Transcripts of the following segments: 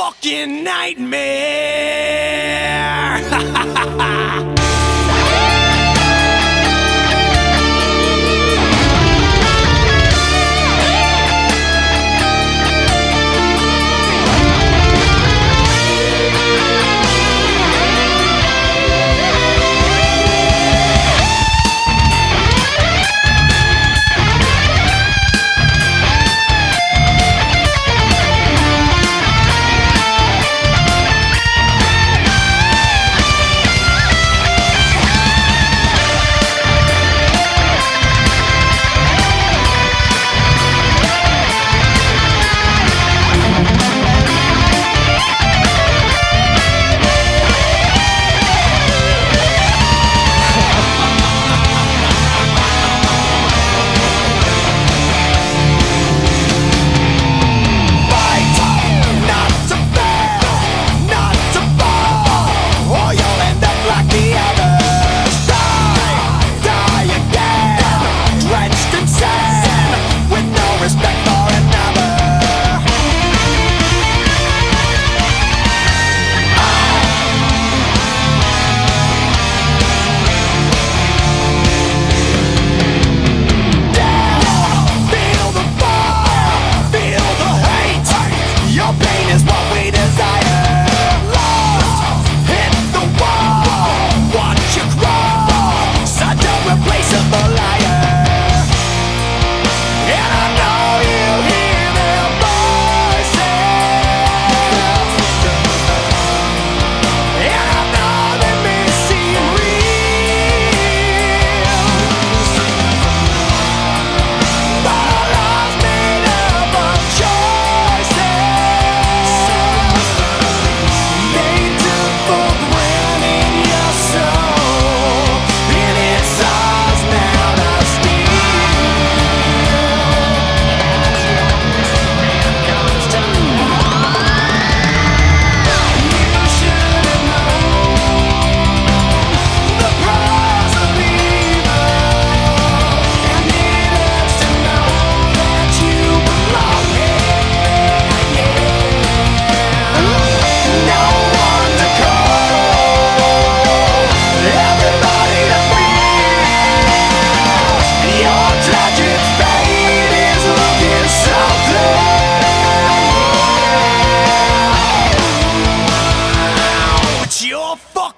fucking nightmare.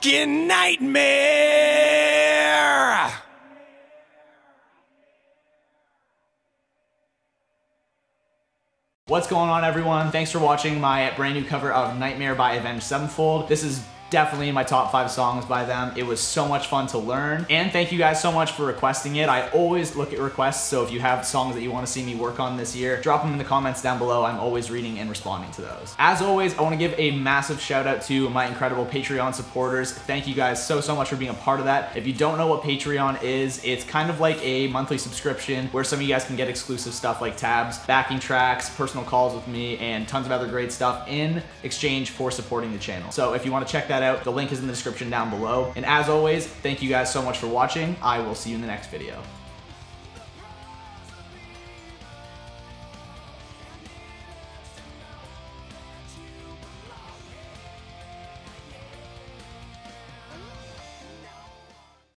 Fucking nightmare. What's going on everyone? Thanks for watching my brand new cover of Nightmare by Avenged Sevenfold. This is definitely in my top five songs by them. It was so much fun to learn. And thank you guys so much for requesting it. I always look at requests, so if you have songs that you want to see me work on this year, drop them in the comments down below. I'm always reading and responding to those. As always, I want to give a massive shout out to my incredible Patreon supporters. Thank you guys so, so much for being a part of that. If you don't know what Patreon is, it's kind of like a monthly subscription where some of you guys can get exclusive stuff like tabs, backing tracks, personal calls with me, and tons of other great stuff in exchange for supporting the channel. So if you want to check that out, the link is in the description down below. And as always, thank you guys so much for watching. I will see you in the next video.